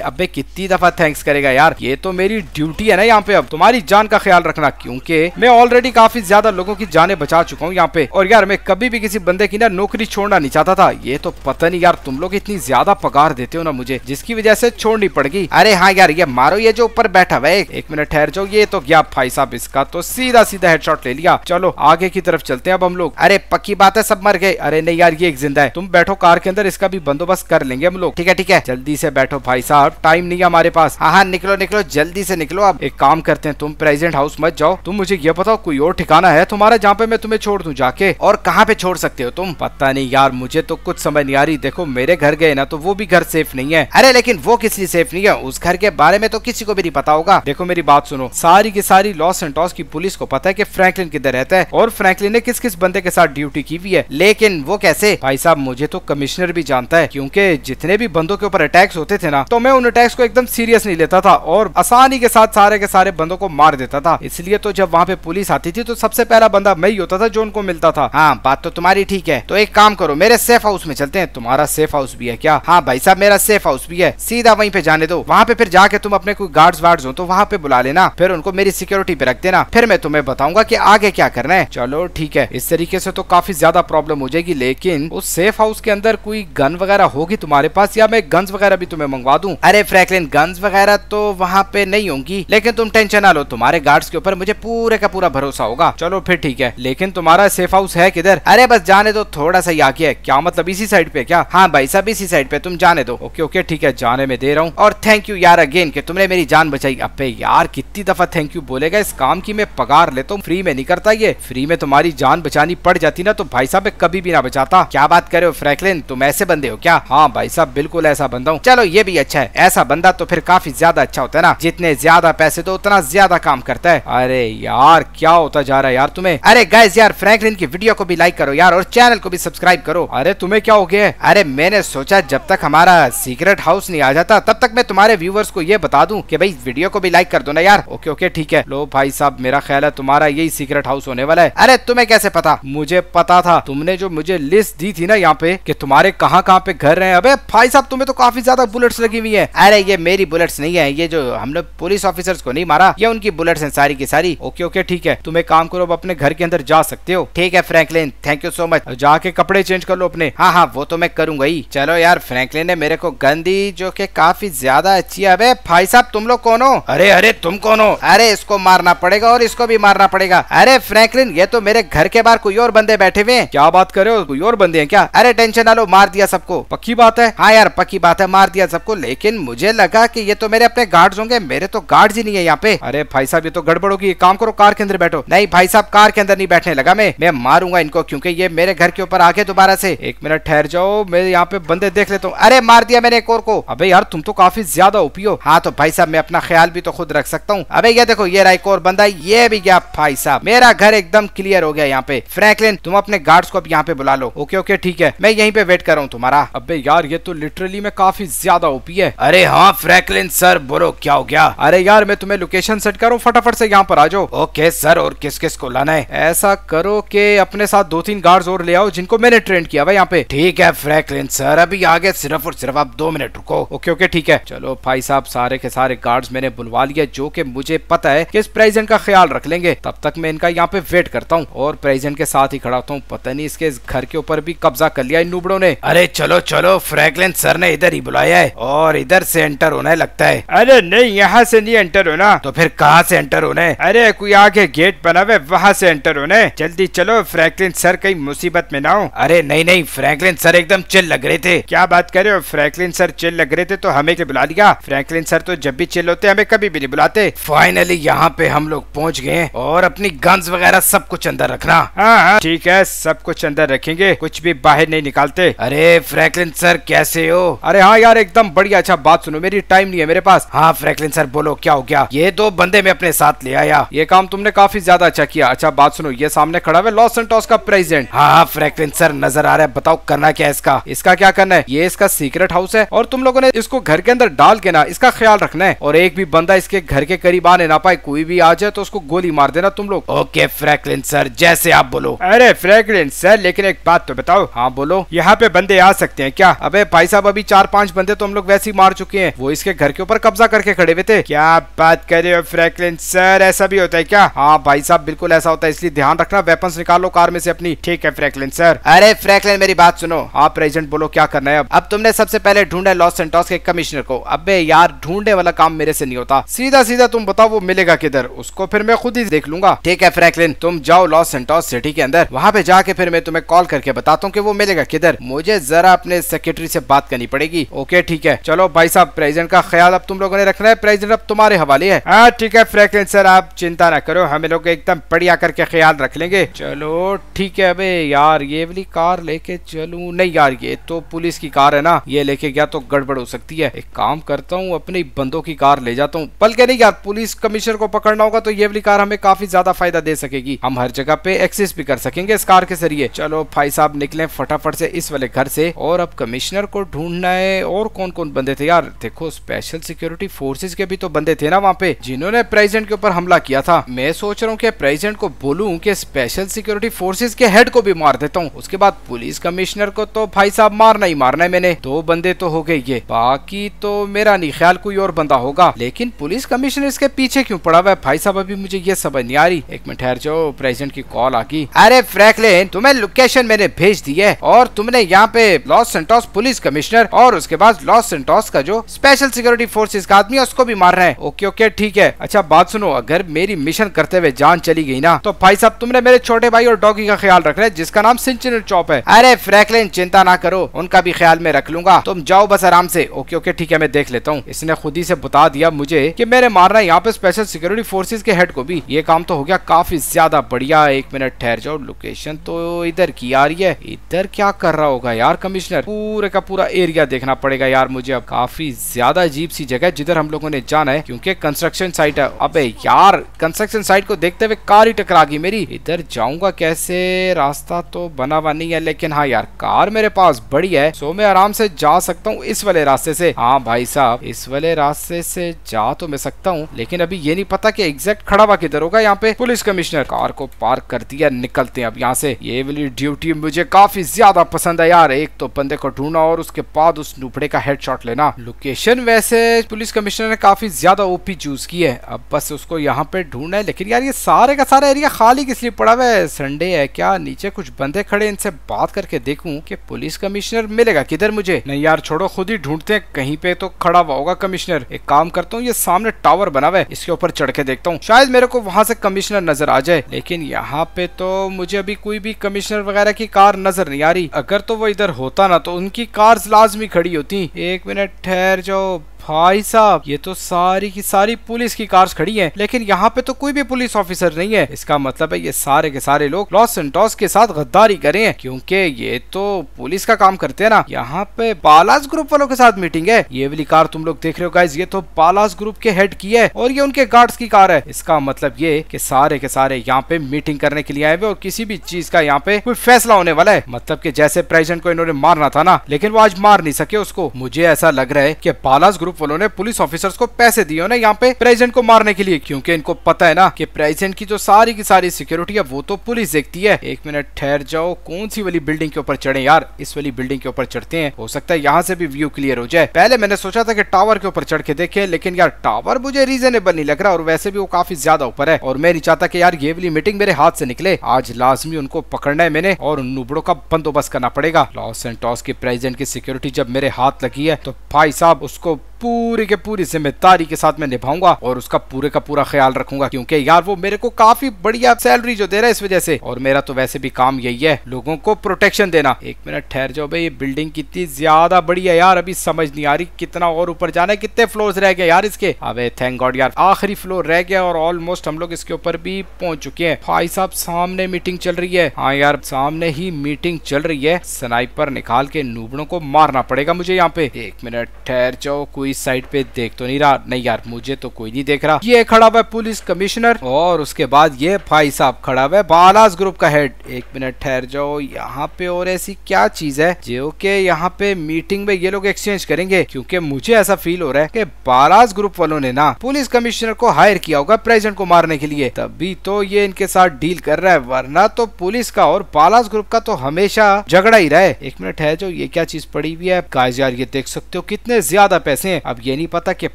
अब कितनी दफ़ा थैंक्स करेगा, यार? ये तो मेरी ड्यूटी है ना यहाँ पे अब। तुम्हारी जान का ख्याल रखना, क्योंकि मैं ऑलरेडी काफ़ी ज़्यादा लोगों की जाने बचा चुका हूँ यहाँ पे। और यार, मैं कभी भी किसी बंदे की ना नौकरी छोड़ना नहीं चाहता था। ये तो पता नहीं यार, तुम लोग इतनी ज़्यादा पगार देते हो ना मुझे, जिसकी वजह से छोड़नी पड़ेगी अरे हाँ यार, ये मारो, ये जो ऊपर बैठा हुआ एक मिनट ठहर जाओ, ये तो गया भाई साहब इसका तो सीधा सीधा हेडशॉट ले लिया। चलो, आगे की तरफ़ चलते हैं अब हम लोग। अरे, पक्की बात है, सब मर गए। अरे नहीं यार, ये एक ज़िंदा है। तुम बैठो कार के अंदर, इसका भी बंदोबस्त कर लेंगे हम लोग। ठीक है ठीक है, जल्दी से बैठो भाई साहब टाइम नहीं है हमारे पास। हाँ हाँ निकलो निकलो, जल्दी से निकलो। अब एक काम करते हैं, तुम प्रेजेंट हाउस मत जाओ। तुम मुझे ये बताओ, कोई और ठिकाना है तुम्हारा जहाँ पे मैं तुम्हें छोड़ दूँ जाके? और कहाँ पे छोड़ सकते हो तुम? पता नहीं यार, मुझे तो कुछ आ रही देखो, मेरे घर गए ना तो वो भी घर सेफ़ नहीं है। अरे, लेकिन वो किसी सेफ़ नहीं है? उस घर के बारे में तो किसी को भी नहीं पता होगा। देखो, मेरी बात सुनो। सारी की सारी लॉस सेंटोस की पुलिस को पता है की फ्रैंकलिन किधर रहता है, और फ्रैंकलिन ने किस किस बंदे के साथ ड्यूटी की हुई है। लेकिन वो कैसे? भाई साहब, मुझे तो कमिश्नर भी जानता है, क्यूँकी जितने भी बंदों के ऊपर अटैक्स होते थे ना तो मैं उन अटैक्स को एकदम सीरियस नहीं लेता था, और आसानी के साथ सारे के सारे बंदों को मार देता था। इसलिए तो जब वहाँ पे पुलिस आती थी तो सबसे पहला बंदा मैं ही होता था, जो उनको मिलता था। हाँ बात तो तुम्हारी ठीक है। तो एक काम करो, मेरे सेफ़ हाउस में चलते हैं। तुम्हारा सेफ़ हाउस भी है क्या? हाँ भाई साहब, मेरा सेफ़ हाउस भी है। सीधा वहीं पे जाने दो। वहाँ पे फिर जाके तुम अपने कोई गार्ड्स वार्ड्स हो तो वहाँ पे बुला लेना। फिर उनको मेरी सिक्योरिटी पे रख देना। फिर मैं तुम्हें बताऊँगा की आगे क्या करना है। चलो ठीक है, इस तरीके से तो काफ़ी ज़्यादा प्रॉब्लम हो जाएगी, लेकिन उस सेफ़ हाउस के अंदर कोई गन वगैरह होगी तुम्हारे पास? या मैं गन्स वगैरह भी तुम्हें मंगवा दूँ? अरे फ्रैंकलिन गन्स वगैरह तो वहाँ पे नहीं होंगी, लेकिन तुम टेंशन ना लो। तुम्हारे गार्ड्स के ऊपर मुझे पूरे का पूरा भरोसा होगा। चलो फिर ठीक है, लेकिन तुम्हारा सेफ़ हाउस है किधर? अरे बस जाने दो, थोड़ा सा ही आगे है। क्या मतलब इसी साइड पे क्या? हाँ भाई साहब इसी साइड पे, तुम जाने दो। ओके ओके ठीक है, जाने में दे रहा हूँ। और थैंक यू यार अगेन कि तुमने मेरी जान बचाई। अब यार, कितनी दफ़ा थैंक यू बोलेगा इस काम की मैं पगार लेता हूँ फ्री में नहीं करता ये। फ्री में तुम्हारी जान बचानी पड़ जाती ना तो भाई साहब मैं कभी भी ना बचाता। क्या बात करे हो फ्रैंकलिन तुम ऐसे बंदे हो क्या? हाँ भाई साहब, बिल्कुल ऐसा बंदा हूँ। चलो, ये भी अच्छा है। ऐसा बंदा तो फिर काफ़ी ज़्यादा अच्छा होता है ना। जितने ज़्यादा पैसे दो, उतना ज़्यादा काम करता है। अरे यार, क्या होता जा रहा है यार तुम्हें? अरे गैस यार फ्रैंकलिन की वीडियो को भी लाइक करो यार, और चैनल को भी सब्सक्राइब करो। अरे तुम्हें क्या हो गया अरे, मैंने सोचा जब तक हमारा सीक्रेट हाउस नहीं आ जाता, तब तक मैं तुम्हारे व्यूवर्स को ये बता दूँ कि भाई वीडियो को भी लाइक कर दो ना यार। ओके ओके ठीक है। लो भाई साहब, मेरा ख्याल है तुम्हारा यही सीक्रेट हाउस होने वाला है। अरे, तुम्हें कैसे पता? मुझे पता था। तुमने जो मुझे लिस्ट दी थी ना यहाँ पे की तुम्हारे कहाँ कहाँ पे घर रहे अबे, भाई साहब, तुम्हें तो काफ़ी ज़्यादा बुलेट्स लगी हुई है। अरे, ये मेरी बुलेट्स नहीं है। ये जो हम लोग पुलिस ऑफिसर्स को नहीं मारा, ये उनकी बुलेट्स है सारी की सारी। ओके ओके ठीक है। तुम्हें काम करो, अब अपने घर के अंदर जा सकते हो। ठीक है Franklin thank you so much जाके कपड़े चेंज कर लो अपने। हाँ हाँ वो तो मैं करूँगा ही। चलो यार फ्रैंकलिन ने मेरे को गन दी जो कि काफ़ी ज़्यादा अच्छी है अबे भाई साहब तुम लोग कौन हो? अरे अरे तुम कौन हो? अरे इसको मारना पड़ेगा और इसको भी मारना पड़ेगा। अरे फ्रैंकलिन ये तो मेरे घर के बाहर कोई और बंदे बैठे हुए हैं। क्या बात करे हो? कोई और बंदे हैं क्या? अरे टेंशन ना लो मार दिया सबको। पक्की बात है? हाँ यार पक्की बात है मार दिया सबको लेकिन मुझे लगा कि ये तो मेरे अपने गार्ड्स होंगे मेरे तो गार्ड्स ही नहीं है यहाँ पे। अरे भाई साहब ये तो गड़बड़ होगी काम करो कार के अंदर बैठो। नहीं भाई साहब कार के अंदर नहीं बैठने लगा मैं। मैं मारूँगा इनको क्योंकि ये मेरे घर के ऊपर आके दोबारा से। एक मिनट ठहर जाओ मैं यहाँ पे बंदे देख लेता हूँ। अरे मार दिया मैंने एक और को। अबे यार तुम तो काफ़ी ज़्यादा ओपी हाँ। तो भाई साहब मैं अपना ख्याल भी तो खुद रख सकता हूँ। अबे ये देखो ये रहा एक और बंदा ये भी गया भाई साहब। मेरा घर एकदम क्लियर हो गया यहाँ पे। फ्रैंकलिन तुम अपने गार्ड्स को अब यहाँ पे बुला लो। ओके ओके ठीक है। मैं यहीं पे वेट कर रहा हूँ तुम्हारा। अबे यार ये तो लिटरली में काफ़ी ज़्यादा ओपी है। अरे हाँ फ्रैंकलिन सर बोलो क्या हो गया? अरे यार मैं तुम्हें लोकेशन सेट करूँ फटाफट से यहाँ पर आ जाओ। ओके सर और किस किस को लाना है? ऐसा करो कि अपने साथ दो तीन गार्ड्स और ले आओ जिनको मैंने ट्रेंड किया हुआ यहाँ पे। ठीक है फ्रैंकलिन सर अभी आगे सिर्फ़ और सिर्फ़ आप दो मिनट रुको। ओके ओके ठीक है। चलो भाई साहब सारे के सारे गार्ड्स मैंने बुलवा लिया जो कि मुझे पता है कि इस प्रेजेंट का ख्याल रख लेंगे। तब तक मैं इनका यहाँ पे वेट करता हूँ और प्रेजेंट के साथ ही खड़ा होता हूँ। पता नहीं इसके घर के ऊपर भी कब्जा कर लिया इन नुबड़ों ने। अरे चलो चलो फ्रैंकलिन सर ने इधर ही बुलाया है और इधर से एंटर होना लगता है। अरे नहीं यहाँ से नहीं एंटर होना। तो फिर कहाँ से एंटर होना है? अरे कोई आगे गेट बना हुआ वहाँ से एंटर होना है। जल्दी चलो फ्रैंकलिन सर कहीं मुसीबत में ना हो। अरे नहीं नहीं फ्रैंकलिन सर एकदम चिल लग रहे थे। क्या बात कर रहे हो? फ्रैंकलिन सर चिल लग रहे थे तो हमें क्या बुला लिया फ्रैंकलिन सर तो जब भी चिल होते हमें कभी भी नहीं बुलाते। फाइनली यहाँ पे हम लोग पहुँच गए और अपनी गन्स वगैरह सब कुछ अंदर रखना। हाँ हाँ ठीक है सब कुछ अंदर रखेंगे कुछ भी बाहर नहीं निकालते। अरे फ्रैंकलिन सर कैसे हो? अरे हाँ यार एकदम बढ़िया अच्छा बात सुनो मेरी टाइम नहीं है मेरे पास। हाँ फ्रैंकलिन सर बोलो क्या हो गया? ये दो बंदे मैं अपने साथ ले आया। ये काम तुमने काफ़ी ज़्यादा अच्छा किया। अच्छा बात सुनो ये सामने खड़ा हुआ लॉस एंटोस का प्रेसिडेंट हाँ हाँ फ्रैंकलिन सर नज़र आ रहा है बताओ करना करना क्या इसका? इसका क्या करना है? ये इसका सीक्रेट हाउस है और तुम लोगों ने इसको घर के अंदर डाल के ना इसका ख्याल रखना है। और एक भी बंदा इसके घर के करीब आने ना पाए कोई भी आ जाए तो उसको गोली मार देना तुम लोग। ओके फ्रैंकलिन सर जैसे आप बोलो। अरे फ्रैंकलिन सर लेकिन एक बात तो बताओ। हाँ बोलो। यहाँ पे बंदे आ सकते हैं क्या? अबे भाई साहब अभी चार पाँच बंदे तो हम लोग वैसे ही मार चुके हैं। वो इसके घर के ऊपर कब्जा करके खड़े हुए थे। क्या बात कर रहे हो फ्रैंकलिन सर ऐसा भी होता है क्या? हाँ भाई साहब बिल्कुल ऐसा होता है इसलिए ध्यान रखना वेपन्स निकालो कार में से अपनी। ठीक है फ्रैंकलिन सर अरे फ्रैंकलिन मेरी बात सुनो। हाँ प्रेजेंट बोलो, क्या करना है अब? अब तुमने सबसे पहले ढूंढा लॉस सेंटोस के कमिश्नर को। अबे यार, ढूँढने वाला काम मेरे से नहीं होता। सीधा सीधा तुम बताओ, वो मिलेगा किधर? उसको फिर मैं खुद ही देख लूँगा। ठीक है, फ्रैंकलिन, तुम जाओ लॉस सेंटोस सिटी के अंदर। वहाँ पे जाके फिर मैं तुम्हें कॉल करके बताता हूँ की वो मिलेगा किधर। मुझे जरा अपने सेक्रेटरी से बात करनी पड़ेगी। ओके, ठीक है। चलो, भाई साहब, प्रेसिडेंट का ख्याल अब तुम लोगों ने रखना है। प्रेसिडेंट अब तुम्हारे हवाले है। हाँ ठीक है, फ्रैंकलिन सर, आप चिंता ना करो। हमें लोग एकदम बढ़िया करके ख्याल रख लेंगे। चलो, ठीक है, अबे यार, ये वाली कार लेके चलू। नहीं यार, ये तो पुलिस की कार है ना। ये लेके गया तो गड़बड़ हो सकती है। एक काम करता हूँ, अपने बंदों की कार ले जाता हूँ। बल्कि नहीं यार, पुलिस कमिश्नर को पकड़ना होगा तो ये वाली कार हमें काफ़ी ज़्यादा फ़ायदा दे सकेगी। हम हर जगह पे एक्सेस भी कर सकेंगे इस कार के ज़रिए। चलो भाई साहब, निकले फटाफट से इस वाले घर से। और अब कमिश्नर को ढूंढना है, और कौन कौन बंदे थे यार। देखो स्पेशल सिक्योरिटी फोर्सेज के भी तो बंदे थे ना वहाँ पे, जिन्होंने प्रेसिडेंट के ऊपर हमला किया था। मैं सोच रहा हूँ कि प्रेसिडेंट को बोलूँ कि स्पेशल सिक्योरिटी फोर्सेज के हेड को भी मार देता हूँ। उसके बाद पुलिस कमिश्नर को तो भाई साहब मारना ही मारना है मैंने। दो बंदे तो हो गए ये। बाकी तो मेरा नहीं ख्याल कोई और बंदा होगा। लेकिन पुलिस कमिश्नर इसके पीछे क्यों पड़ा हुआ है? भाई साहब, अभी मुझे ये समझ नहीं आ रही। एक मिनट, ठहर जाओ। प्रेसिडेंट की कॉल आ गई। अरे फ्रैंकलिन, तुम्हें लोकेशन मैंने भेज दी है और तुमने यहाँ पे लॉस सेंटोस पुलिस कमिश्नर और उसके बाद लॉस सेंटोस का जो स्पेशल सिक्योरिटी फोर्सेज का आदमी है, उसको भी मार रहे हैं। ओके ओके, ठीक है। अच्छा बात सुनो, अगर मेरी मिशन करते हुए जान चली गई ना तो भाई साहब, तुमने मेरे छोटे भाई और डॉगी का ख्याल रखना है, जिसका नाम सिंचन चौप है। अरे फ्रैंकलिन चिंता ना करो, उनका भी ख्याल में रख लूँगा। तुम जाओ बस आराम से। ओके ओके, ठीक है, मैं देख लेता हूँ। इसने खुद ही से बता दिया मुझे कि मेरे मारना यहाँ पे स्पेशल सिक्योरिटी फोर्सेज के हेड को भी। ये काम तो हो गया काफ़ी ज़्यादा बढ़िया। एक मिनट ठहर जाओ। लोकेशन तो इधर की आ रही है। इधर क्या कर रहा होगा यार कमिश्नर पूरे का पूरा एरिया देखना पड़ेगा यार मुझे अब। काफ़ी ज़्यादा अजीब सी जगह जिधर हम लोगों ने जाना है, क्योंकि कंस्ट्रक्शन साइट है। अबे यार कंस्ट्रक्शन साइट को देखते हुए कार ही टकरा गई मेरी। इधर जाऊँगा कैसे? रास्ता तो बना हुआ नहीं है, लेकिन हाँ यार मेरे पास बड़ी है, सो मैं आराम से जा सकता हूँ इस वाले रास्ते से। हाँ भाई साहब, इस वाले रास्ते से जा तो मैं सकता हूँ, लेकिन अभी ये नहीं पता कि एग्जैक्ट खड़ा हुआ किधर होगा यहाँ पे। पुलिस कमिश्नर कार को पार्क कर दिया, निकलते हैं अब यहाँ से। ये वाली ड्यूटी मुझे काफ़ी ज़्यादा पसंद है यार, एक तो बंदे को ढूंढना और उसके बाद उस नुपड़े का हेडशॉट लेना। लोकेशन वैसे पुलिस कमिश्नर ने काफ़ी ज़्यादा ओपी चूज़ की है, अब बस उसको यहाँ पे ढूंढना है। लेकिन यार ये सारे का सारा एरिया खाली किस लिए पड़ा हुआ है? संडे है क्या? नीचे कुछ बंदे खड़े इनसे बात करके देखूँ। कि पुलिस कमिश्नर मिलेगा। किधर मुझे? नहीं यार, छोड़ो, खुद ही ढूंढते हैं। कहीं पे तो खड़ा हुआ होगा कमिश्नर। एक काम करता हूँ, ये सामने टावर बना हुआ है। इसके ऊपर चढ़ के देखता हूँ। शायद मेरे को वहाँ से कमिश्नर नज़र आ जाए। लेकिन यहाँ पे तो मुझे अभी कोई भी कमिश्नर वगैरह की कार नज़र नहीं आ रही। अगर तो वो इधर होता ना तो उनकी कार लाजमी खड़ी होती। एक मिनट, ठहर जाओ। भाई साहब, ये तो सारी की सारी पुलिस की कार्स खड़ी हैं, लेकिन यहाँ पे तो कोई भी पुलिस ऑफिसर नहीं है। इसका मतलब है ये सारे के सारे लोग लॉस सेंटोस के साथ गद्दारी करे हैं, क्योंकि ये तो पुलिस का काम करते हैं ना। यहाँ पे बालाज ग्रुप वालों के साथ मीटिंग है। ये वाली कार तुम लोग देख रहे हो गाइज़ ये तो बालाज ग्रुप के हेड की है, और ये उनके गार्ड्स की कार है। इसका मतलब ये कि सारे के सारे यहाँ पे मीटिंग करने के लिए आए हुए और किसी भी चीज़ का यहाँ पे कोई फैसला होने वाला है। मतलब की जैसे प्रेसिडेंट को इन्होंने मारना था ना, लेकिन वो आज मार नहीं सके उसको। मुझे ऐसा लग रहा है की बालाज ग्रुप वालों ने पुलिस ऑफिसर्स को पैसे दिए ना यहाँ पे प्रेसिडेंट को मारने के लिए। क्योंकि इनको पता है ना कि प्रेसिडेंट की जो सारी की सारी सिक्योरिटी है, वो तो पुलिस देखती है। एक मिनट ठहर जाओ। कौन सी वाली बिल्डिंग के ऊपर चढ़े यार? इस वाली बिल्डिंग के ऊपर चढ़ते हैं। हो सकता है यहाँ से भी व्यू क्लियर हो जाए। पहले मैंने सोचा था कि टावर के ऊपर चढ़ के देखे, लेकिन यार टावर मुझे रीजनेबल नहीं लग रहा और वैसे भी वो काफ़ी ज़्यादा ऊपर है। और मैं नहीं चाहता की यार ये वाली मीटिंग मेरे हाथ से निकले। आज लाजमी उनको पकड़ना है मैंने और नुबड़ों का बंदोबस्त करना पड़ेगा। लॉस एंड टॉस के प्रेसिडेंट की सिक्योरिटी जब मेरे हाथ लगी है तो भाई साहब उसको पूरी के पूरी ज़िम्मेदारी के साथ मैं निभाऊँगा और उसका पूरे का पूरा ख्याल रखूँगा, क्योंकि यार वो मेरे को काफ़ी बढ़िया सैलरी जो दे रहा है इस वजह से। और मेरा तो वैसे भी काम यही है, लोगों को प्रोटेक्शन देना। एक मिनट, ठहर जाओ भाई ये बिल्डिंग कितनी ज़्यादा बड़ी है यार, अभी समझ नहीं आ रही कितना और ऊपर जाना है, कितने फ्लोर रह गए यार इसके। अबे थैंक गॉड यार, आखिरी फ्लोर रह गया और ऑलमोस्ट हम लोग इसके ऊपर भी पहुँच चुके हैं। भाई साहब, सामने मीटिंग चल रही है। हाँ यार, सामने ही मीटिंग चल रही है। स्नाइपर निकाल के नूबड़ों को मारना पड़ेगा मुझे यहाँ पे। एक मिनट, ठहर जाओ, कोई इस साइड पे देख तो नहीं रहा। नहीं यार, मुझे तो कोई नहीं देख रहा। ये खड़ा हुआ पुलिस कमिश्नर और उसके बाद ये भाई साहब खड़ा हुआ बालास ग्रुप का हेड एक मिनट, ठहर जाओ। यहाँ पे और ऐसी क्या चीज़ है? जो कि यहाँ पे मीटिंग में ये लोग एक्सचेंज करेंगे, क्योंकि मुझे ऐसा फील हो रहा है कि बालास ग्रुप वालों ने ना पुलिस कमिश्नर को हायर किया होगा प्रेसिडेंट को मारने के लिए। तभी तो ये इनके साथ डील कर रहा है, वरना तो पुलिस का और बालास ग्रुप का तो हमेशा झगड़ा ही रहे। एक मिनट है जो ये क्या चीज़ पड़ी हुई है? गाइस यार, ये देख सकते हो कितने ज़्यादा पैसे हैं। अब ये नहीं पता कि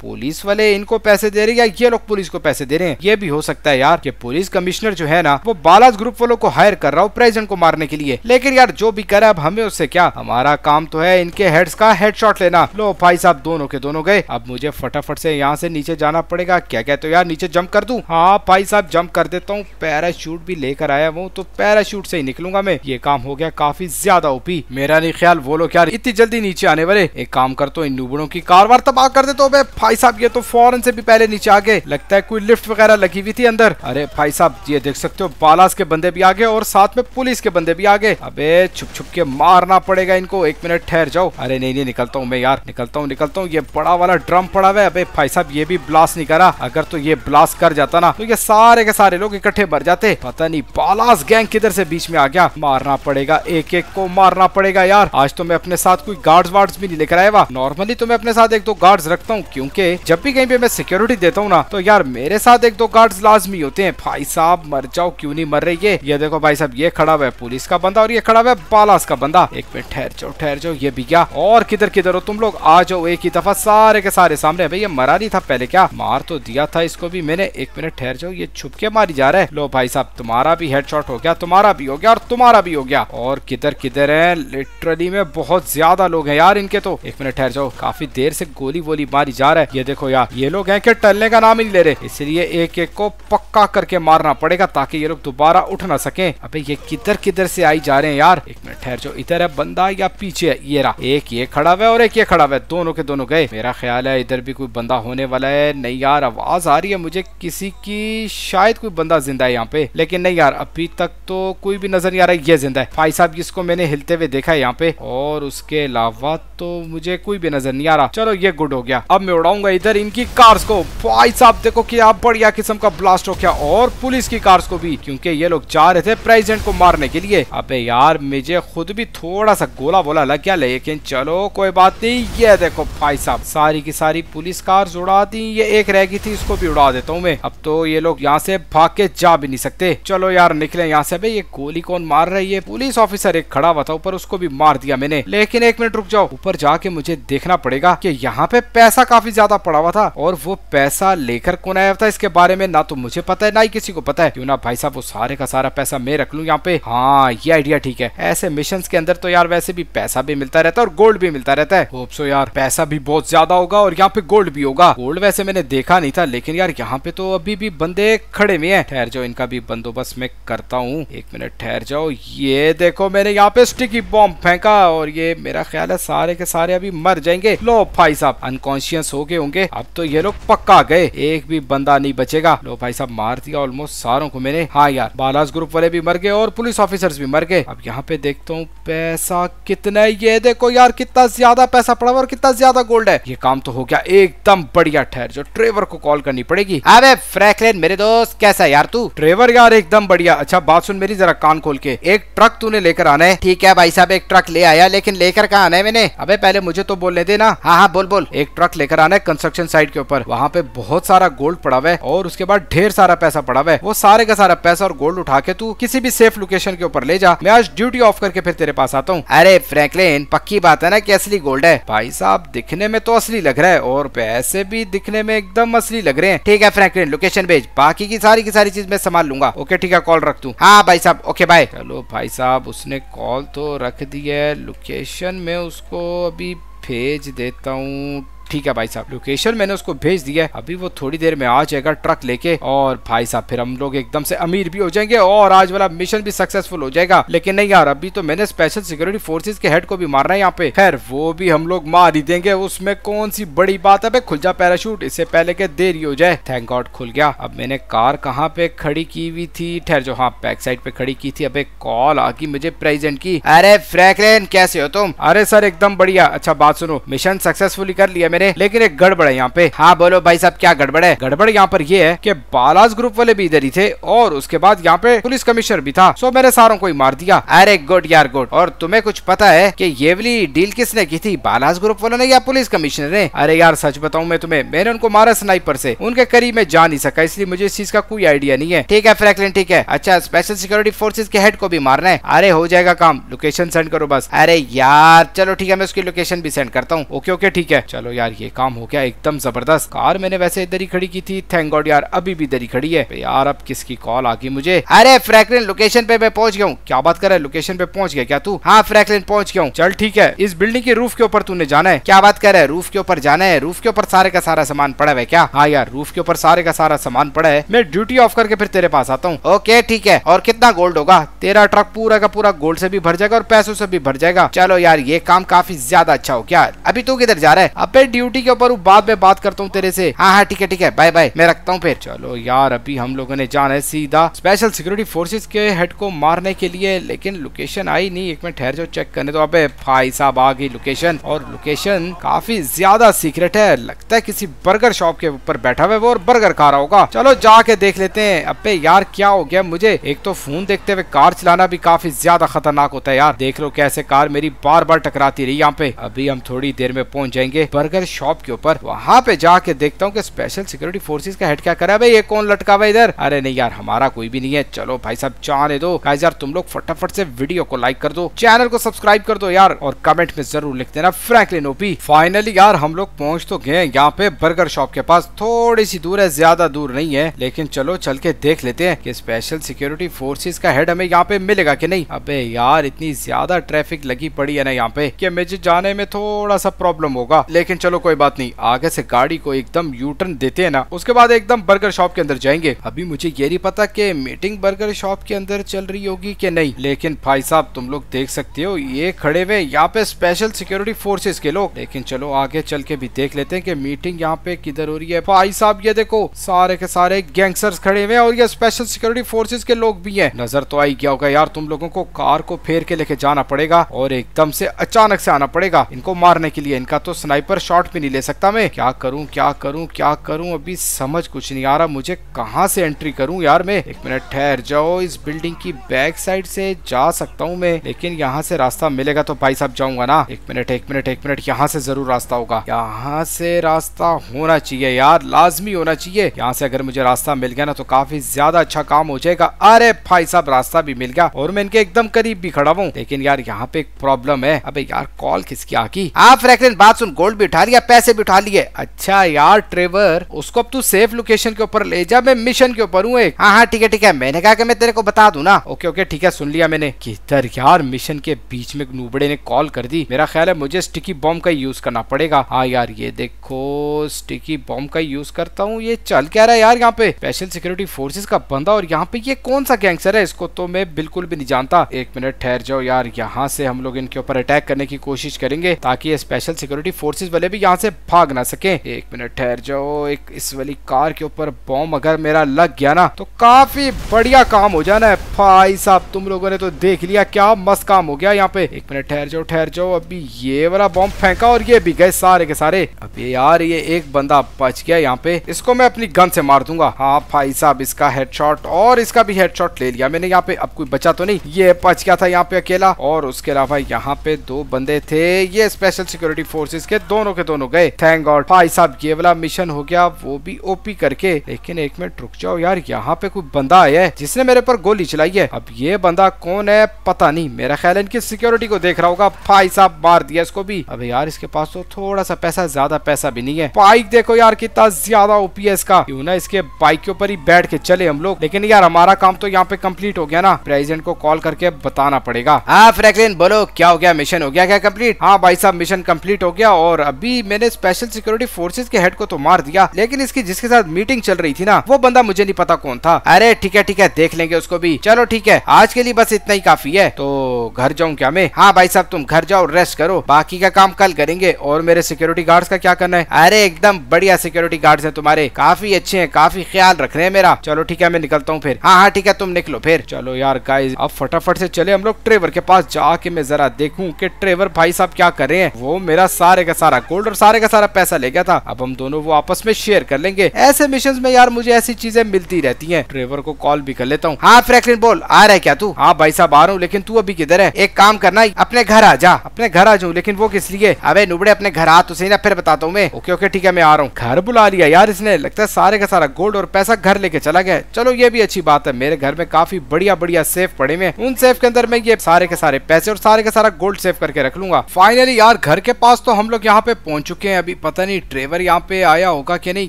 पुलिस वाले इनको पैसे दे रहे हैं या ये लोग पुलिस को पैसे दे रहे हैं। ये भी हो सकता है यार कि पुलिस कमिश्नर जो है ना, वो बालाज ग्रुप वालों को हायर कर रहा हूँ प्रेजेंट को मारने के लिए। लेकिन यार, जो भी करे अब हमें उससे क्या? हमारा काम तो है इनके हेड्स का हेडशॉट लेना। लो भाई साहब, दोनों के दोनों गए। अब मुझे फटाफट से यहाँ से नीचे जाना पड़ेगा। क्या कहते हो यार, नीचे जंप कर दू? हाँ भाई साहब जंप कर देता हूँ। पैराशूट भी लेकर आया हूँ तो पैराशूट से ही निकलूँगा मैं। ये काम हो गया काफ़ी ज़्यादा ओपी मेरा नहीं ख्याल, वो लोग यार इतनी जल्दी नीचे आने वाले। एक काम कर तो इन नुबड़ों की कारवार तबाह कर दे तो भाई साहब, ये तो फ़ौरन से भी पहले नीचे आ गए। लगता है कोई लिफ्ट वगैरह लगी हुई थी अंदर। अरे भाई साहब, ये देख सकते हो, बालास के बंदे भी आ गए और साथ में पुलिस के बंदे भी आ गए। अबे छुप छुप के मारना पड़ेगा इनको, एक मिनट ठहर जाओ। अरे नहीं नहीं, निकलता हूँ मैं यार, निकलता हूँ निकलता हूँ। ये बड़ा वाला ड्रम पड़ा हुआ है। अबे भाई साहब, ये भी ब्लास्ट नहीं करा। अगर तो ये ब्लास्ट कर जाता ना तो ये सारे के सारे लोग इकट्ठे मर जाते। पता नहीं, बालास गैंग किधर से बीच में आ गया। मारना पड़ेगा एक एक को मारना पड़ेगा यार। आज तो मैं अपने साथ कोई गार्ड्स वार्ड्स भी नहीं लेकर आया नॉर्मली तो मैं अपने साथ एक दो गार्ड्स रखता हूँ, क्योंकि जब भी कहीं पे मैं सिक्योरिटी देता हूँ ना तो यार मेरे साथ एक दो गार्ड्स लाजमी होते हैं। भाई साहब, मर जाओ, क्यों नहीं मर रही है ये देखो भाई साहब, ये खड़ा हुआ है पुलिस का बंदा और ये खड़ा हुआ है बालास का बंदा। एक मिनट, ठहर जाओ ठहर जाओ, ये भी क्या? और किधर किधर हो तुम लोग? आ जाओ, एक ही दफ़ा सारे के सारे सामने। भाई ये मरा नहीं था पहले क्या? मार तो दिया था इसको भी मैंने। एक मिनट, ठहर जाओ, ये छुप के मारी जा रहा है। लो भाई साहब, तुम्हारा भी हेडशॉट हो गया, तुम्हारा भी हो गया और तुम्हारा भी हो गया। और किधर किधर है? लिटरली में बहुत ज़्यादा लोग हैं यार इनके तो। एक मिनट, ठहर जाओ, काफ़ी देर से गोली वोली मारी जा रहा है। ये देखो यार, ये लोग हैं कि टलने का नाम ही नहीं ले रहे। इसलिए एक एक को पक्का करके मारना पड़ेगा ताकि ये लोग दोबारा उठ ना सके। अबे ये किधर किधर से आई जा रहे हैं यार? एक मिनट, ठहर जाओ। इधर है बंदा या पीछे है? ये रहा। एक ये खड़ा हुआ और एक ये खड़ा हुआ है। दोनों के दोनों गए। मेरा ख्याल है इधर भी कोई बंदा होने वाला है। नहीं यार, आवाज़ आ रही है मुझे। किसी की शायद कोई बंदा ज़िंदा है यहाँ पे। लेकिन नहीं यार, अभी तक तो कोई भी नज़र नहीं आ रहा है। ये ज़िंदा है। भाई साहब जिसको मैंने हिलते हुए देखा है यहाँ पे। और उसके अलावा तो मुझे कोई भी नज़र नहीं आ रहा। चलो, ये गुड हो गया। अब मैं उड़ाऊँगा इधर इनकी कार्स को। भाई साहब, देखो क्या बढ़िया किस्म का ब्लास्ट हो गया और पुलिस की कार्स को भी। क्योंकि ये लोग जा रहे थे प्रेसिडेंट को मारने के लिए। अबे यार, मुझे खुद भी थोड़ा सा गोला बोला लग गया, लेकिन चलो, कोई बात नहीं। ये देखो भाई साहब, सारी की सारी पुलिस कार्स उड़ा दी। ये एक रह गई थी, इसको भी उड़ा देता हूँ मैं। अब तो ये लोग यहाँ से भाग के जा भी नहीं सकते। चलो यार, निकले यहाँ से। भाई ये गोली कौन मार रही है? पुलिस ऑफिसर एक खड़ा हुआ था, ऊपर उसको भी मार दिया मैंने। लेकिन एक मिनट रुक जाओ। ऊपर जाके मुझे देखना पड़ेगा कि यहाँ पे पैसा काफ़ी ज़्यादा पड़ा हुआ था और वो पैसा लेकर कौन आया था इसके बारे में ना तो मुझे पता है, ना ही किसी को पता है। क्यों ना भाई साहब, वो सारे का सारा पैसा मैं रख लू यहाँ पे? हाँ ये आइडिया ठीक है। ऐसे मिशन के अंदर तो यार वैसे भी पैसा भी मिलता रहता है और गोल्ड भी मिलता रहता है। होप सो यार, पैसा भी बहुत ज़्यादा होगा और यहाँ पे गोल्ड भी होगा। गोल्ड वैसे मैंने देखा नहीं था, लेकिन यार यहाँ पे तो अभी भी बंदे खड़े हुए हैं। ठहर जाओ, इनका भी बंदोबस्त मैं करता हूँ। एक मिनट ठहर जाओ। ये देखो, मैंने यहाँ पे स्टिकी बॉम्ब फेंका और ये मेरा ख्याल है सारे के सारे अभी मर जाएँगे। लो भाई साहब। अनकॉन्शियस हो गए होंगे, अब तो ये लोग पक्का गए। एक भी बंदा नहीं बचेगा। लो भाई साहब, मार दिया ऑलमोस्ट सारों को मैंने। हाँ यार बालास ग्रुप वाले भी मर गए और पुलिस ऑफिसर्स भी मर गए। अब यहाँ पे देखता हूँ, पैसा कितना है ये? देखो यार, कितना ज़्यादा पैसा पड़ा और कितना ज़्यादा गोल्ड है। ये काम तो हो गया एकदम बढ़िया, ठहर जो ट्रेवर को कॉल करनी पड़ेगी। अबे फ्रैंकलिन मेरे दोस्त, कैसा है यार तू? ट्रेवर यार एकदम बढ़िया। अच्छा बात सुन मेरी, जरा कान खोल के। एक ट्रक तूने लेकर आना है। ठीक है भाई साहब, एक ट्रक ले आया, लेकिन लेकर कहा आना है मैंने? अबे, पहले मुझे तो बोलने देना। हाँ हाँ बोल बोल। एक ट्रक लेकर आना है कंस्ट्रक्शन साइट के ऊपर। वहाँ पे बहुत सारा गोल्ड पड़ा हुआ है और उसके बाद ढेर सारा पैसा पड़ा हुआ है। वो सारे का सारा पैसा और गोल्ड उठा के तू किसी भी सेफ़ लोकेशन के ऊपर ले जा। मैं आज ड्यूटी ऑफ़ करके फिर तेरे पास आता हूँ। अरे फ्रैंकलिन पक्की बात है ना कि असली गोल्ड है। भाई साहब, दिखने में तो असली लग रहा है और पैसे भी दिखने में एकदम असली लग रहे हैं। ठीक है फ्रैंकलिन लोकेशन भेज। बाकी की सारी की सारी चीज़ मैं संभाल लूँगा। ओके ठीक है कॉल रख तू। हाँ भाई साहब ओके बाय चलो भाई साहब, उसने कॉल तो रख दी है। लोकेशन में उसको अभी भेज देता हूँ ठीक है भाई साहब लोकेशन मैंने उसको भेज दिया है। अभी वो थोड़ी देर में आ जाएगा ट्रक लेके और भाई साहब, फिर हम लोग एकदम से अमीर भी हो जाएँगे और आज वाला मिशन भी सक्सेसफुल हो जाएगा। लेकिन नहीं यार, अभी तो मैंने स्पेशल सिक्योरिटी फोर्सेज के हेड को भी मारना है यहाँ पे। खैर, वो भी हम लोग मार ही देंगे। उसमें कौन सी बड़ी बात है खुल जा पैराशूट इससे पहले के देरी हो जाए। थैंक गॉड खुल गया। अब मैंने कार कहाँ पे खड़ी की हुई थी? ठहर जो हाँ बैक साइड पे खड़ी की थी। अब एक कॉल आ गई मुझे प्रेजेंट की। अरे फ्रैंकलिन कैसे हो तुम? अरे सर, एकदम बढ़िया। अच्छा बात सुनो। मिशन सक्सेसफुली कर लिया लेकिन एक गड़बड़ है यहाँ पे। हाँ बोलो भाई साहब, क्या गड़बड़ है? गड़बड़ यहाँ पर ये है कि बालाज ग्रुप वाले भी इधर ही थे और उसके बाद यहाँ पे पुलिस कमिश्नर भी था। सो मैंने सारों को ही मार दिया। अरे, गुड यार, गुड। और तुम्हें कुछ पता है कि ये वाली डील किसने की थी? बालाज ग्रुप वालों ने या पुलिस कमिश्नर ने? अरे यार, सच बताऊँ मैं तुम्हें, मैंने उनको मारा स्नाइपर से। उनके करीब में जा नहीं सका, इसलिए मुझे इस चीज़ का कोई आइडिया नहीं है। ठीक है, फ्रैंकलिन, ठीक है। अच्छा स्पेशल सिक्योरिटी फोर्सेज के हेड को भी मारना है। अरे, हो जाएगा काम। लोकेशन सेंड करो बस। अरे यार, चलो ठीक है, मैं उसकी लोकेशन भी सेंड करता हूँ। ओके ओके, ठीक है। चलो यार ये काम हो गया एकदम ज़बरदस्त। कार मैंने वैसे इधर ही खड़ी की थी। थैंक गॉड यार, अभी भी इधर ही खड़ी है। यार, अब किसकी कॉल आ गई मुझे? अरे फ्रैंकलिन लोकेशन पे मैं पहुँच गया हूँ। क्या बात कर रहा है? लोकेशन पे पहुँच गया क्या तू? हाँ फ्रैंकलिन पहुँच गया हूँ। चल, ठीक है। इस बिल्डिंग के रूफ के ऊपर तूने जाना है। क्या बात कर रहा है? रूफ के ऊपर जाना है। रूफ के ऊपर सारे का सारा सामान पड़ा है क्या? हाँ यार रूफ के ऊपर सारे का सारा सामान पड़ा है। मैं ड्यूटी ऑफ़ करके फिर तेरे पास आता हूँ। ओके ठीक है। और कितना गोल्ड होगा? तेरा ट्रक पूरा का पूरा गोल्ड से भी भर जाएगा और पैसों से भी भर जाएगा। चलो यार, ये काम काफ़ी ज़्यादा अच्छा हो क्या अभी तू किधर जा रहा है? अब ड्यूटी के ऊपर बाद में बात करता हूँ तेरे से। हाँ हाँ ठीक है ठीक है बाय बाय मैं रखता हूँ फिर। चलो यार, अभी हम लोगों ने जाना है सीधा। स्पेशल सिक्योरिटी फोर्सेज के हेड को मारने के लिए, लेकिन लोकेशन आई नहीं। एक मिनट, ठहर जाओ चेक करने तो अबे भाई साहब, आ गई लोकेशन और लोकेशन काफ़ी ज़्यादा सीक्रेट है। लगता है किसी बर्गर शॉप के ऊपर बैठा हुआ है वो और बर्गर खा रहा होगा। चलो जाके देख लेते हैं। अबे यार, क्या हो गया मुझे? एक तो फ़ोन देखते हुए कार चलाना भी काफ़ी ज़्यादा खतरनाक होता है यार। देख लो कैसे कार मेरी बार बार टकराती रही यहाँ पे। अभी हम थोड़ी देर में पहुँच जाएँगे। बर्गर शॉप के ऊपर। वहाँ पे जाके देखता हूँ कि स्पेशल सिक्योरिटी फोर्सेज का हेड क्या करा भाई, ये कौन लटका हुआ इधर? अरे नहीं यार, हमारा कोई भी नहीं है। चलो भाई साहब, जाने दो। यार, तुम लोग फटाफट से वीडियो को लाइक कर दो। चैनल को सब्सक्राइब कर दो यार और कमेंट में ज़रूर लिख देना फ्रैंकलिन ओपी फाइनली यार, हम लोग पहुँच तो गए यहाँ पे बर्गर शॉप के पास। थोड़ी सी दूर है, ज़्यादा दूर नहीं है। लेकिन चलो, चल के देख लेते हैं कि स्पेशल सिक्योरिटी फोर्सेज का हेड हमें यहाँ पे मिलेगा कि नहीं। अबे यार, इतनी ज़्यादा ट्रैफ़िक लगी पड़ी है ना यहाँ पे कि मुझे जाने में थोड़ा सा प्रॉब्लम होगा। लेकिन चलो कोई बात नहीं, आगे से गाड़ी को एकदम यू टर्न देते हैं ना, उसके बाद एकदम बर्गर शॉप के अंदर जाएँगे। अभी मुझे ये नहीं पता कि मीटिंग बर्गर शॉप के अंदर चल रही होगी कि नहीं, लेकिन भाई साहब, तुम लोग देख सकते हो, ये खड़े हुए यहाँ पे स्पेशल सिक्योरिटी फोर्सेज के लोग। लेकिन चलो, आगे चल के भी देख लेते हैं कि मीटिंग यहाँ पे किधर हो रही है। भाई साहब, ये देखो, सारे के सारे गैंगस्टर्स खड़े हुए और ये स्पेशल सिक्योरिटी फोर्सेज के लोग भी हैं। नज़र तो आई क्या होगा यार, तुम लोगों को कार को फेर के लेके जाना पड़ेगा और एकदम से अचानक से आना पड़ेगा इनको मारने के लिए। इनका तो स्नाइपर शॉट भी नहीं ले सकता मैं। क्या करूँ क्या करूँ क्या करूँ? अभी समझ कुछ नहीं आ रहा, मुझे कहाँ से एंट्री करूँ यार मैं? एक मिनट ठहर जाओ, इस बिल्डिंग की बैक साइड से जा सकता हूँ मैं। लेकिन यहाँ से रास्ता मिलेगा तो भाई साहब जाऊँगा ना। एक मिनट एक मिनट एक मिनट यहाँ से ज़रूर रास्ता होगा। यहाँ से रास्ता होना चाहिए यार, लाजमी होना चाहिए। यहाँ से अगर मुझे रास्ता मिल गया ना तो काफ़ी ज़्यादा अच्छा काम हो जाएगा। अरे भाई साहब, रास्ता भी मिल गया और मैं इनके एकदम करीब भी खड़ा हूँ। लेकिन यार यहाँ पे एक प्रॉब्लम है। अबे यार कॉल किसकी आ गई आप फ्रैंकलिन बात सुन गोल्ड भी उठा लिया पैसे भी उठा लिए। अच्छा यार ट्रेवर उसको अब तू सेफ़ लोकेशन के ऊपर ले जा, मैं मिशन के ऊपर हूँ हाँ हाँ ठीक है ठीक है। मैंने कहा कि मैं तेरे को बता दू ना। ओके ओके, ठीक है, सुन लिया मैंने। किधर यार मिशन के बीच में नूबड़े ने कॉल कर दी। मेरा ख्याल है मुझे स्टिकी बॉम्ब का यूज़ करना पड़ेगा। हाँ यार, ये देखो स्टिकी बॉम्ब का यूज़ करता हूँ। ये चल क्या रहा है यार यहाँ पे? स्पेशल सिक्योरिटी फोर्सेज का बंदा और यहाँ पे ये कौन सा गैंगस्टर है? इसको तो मैं बिल्कुल भी नहीं जानता। एक मिनट ठहर जाओ यार। यहाँ से हम लोग इनके ऊपर अटैक करने की कोशिश करेंगे ताकि ये स्पेशल सिक्योरिटी फोर्सेज वाले भी यहाँ से भाग ना सके। एक मिनट, ठहर जाओ। एक इस वाली कार के ऊपर बॉम्ब अगर मेरा लग गया ना तो काफ़ी बढ़िया काम हो जाना है। भाई साहब, तुम लोगों ने तो देख लिया, क्या मस्त काम हो गया यहाँ पे। एक मिनट, ठहर जाओ ठहर जाओ। अभी ये वाला बॉम्ब फेंका और ये भी गए सारे के सारे। अभी यार, ये एक बंदा बच गया यहाँ पे। इसको मैं अपनी गन से मार दूँगा। हाँ भाई साहब, इसका हेडशॉट और इसका भी हेडशॉट ले लिया मैंने यहाँ पे। अब कोई बचा तो नहीं। ये बच गया था यहाँ पे अकेला। और उसके अलावा यहाँ पे दो बंदे थे। ये स्पेशल सिक्योरिटी फोर्सेज के, दोनों के दोनों गए। थैंक गॉड भाई साहब, ये वाला मिशन हो गया, वो भी ओपी करके। लेकिन एक मिनट रुक जाओ यार, यहाँ पे कोई बंदा आया है, जिसने मेरे पर गोली चलाई है। अब ये बंदा कौन है, पता नहीं। मेरा ख्याल इनकी सिक्योरिटी को देख रहा होगा। भाई साहब, मार दिया इसको भी। अब यार, इसके पास तो थोड़ा सा पैसा, ज़्यादा पैसा भी नहीं है। बाइक देखो यार, कितना ज़्यादा ओपी है इसका। क्यों ना इसके बाइक के ऊपर ही बैठ के चले हम लोग। लेकिन यार, हमारा काम तो यहाँ पे कंप्लीट हो गया ना। प्रेजिडेंट को कॉल करके बताना पड़ेगा। हाँ फ्रैंकलिन बोलो, क्या हो गया? मिशन हो गया क्या कंप्लीट हाँ भाई साहब मिशन कंप्लीट हो गया। और अभी मैंने स्पेशल सिक्योरिटी फोर्सेज के हेड को तो मार दिया, लेकिन इसकी जिसके साथ मीटिंग चल रही थी ना, वो बंदा मुझे नहीं पता कौन था। अरे, ठीक है ठीक है, देख लेंगे उसको भी। चलो, ठीक है, आज के लिए बस इतना ही काफ़ी है। तो घर जाऊँ क्या मैं? हाँ भाई साहब, तुम घर जाओ रेस्ट करो। बाकी का काम कल करेंगे, और मेरे सिक्योरिटी गार्ड्स का क्या करना है? अरे, एकदम बढ़िया सिक्योरिटी गार्ड्स हैं तुम्हारे। काफ़ी अच्छे हैं, काफ़ी ख्याल रख रहे हैं मेरा। चलो, ठीक है, मैं निकलता हूँ फिर। हाँ हाँ ठीक है, तुम निकलो फिर। चलो यार गाइस अब फटाफट से चले हम लोग ट्रेवर के पास, जाके मैं जरा देखूँ कि ट्रेवर भाई साहब क्या कर रहे हैं। वो मेरा सारे का सारा गोल्ड और सारे का सारा पैसा ले गया था। अब हम दोनों वो आपस में शेयर कर लेंगे। ऐसे मिशन में यार मुझे ऐसी चीज़ें मिलती रहती है। ट्रेवर को कॉल भी कर लेता हूँ। हाँ फ्रैंकलिन बोल। आ रहा है क्या तू? हाँ भाई साहब, आ रहा हूँ, लेकिन तू अभी किधर है? एक काम करना, अपने घर आ जा। अपने घर आ जाऊँ, लेकिन वो किस लिए? अबे, नुबड़े, अपने घर आ तो सही ना, फिर बताता हूँ मैं। ओके ओके, ठीक है, मैं आ रहा हूँ। घर बुला लिया यार इसने। लगता है सारे का सारा गोल्ड और पैसा घर लेके चला गया चलो, ये भी अच्छी बात है। मेरे घर में काफ़ी बढ़िया बढ़िया सेफ़ पड़े हुए उन सेफ़ के अंदर मैं ये सारे के सारे पैसे और सारे का सारा गोल्ड सेव करके रख लूँगा। फाइनली यार, घर के पास तो हम लोग यहाँ पे पहुँच चुके हैं। अभी पता नहीं ट्रेवर यहाँ पे आया होगा कि नहीं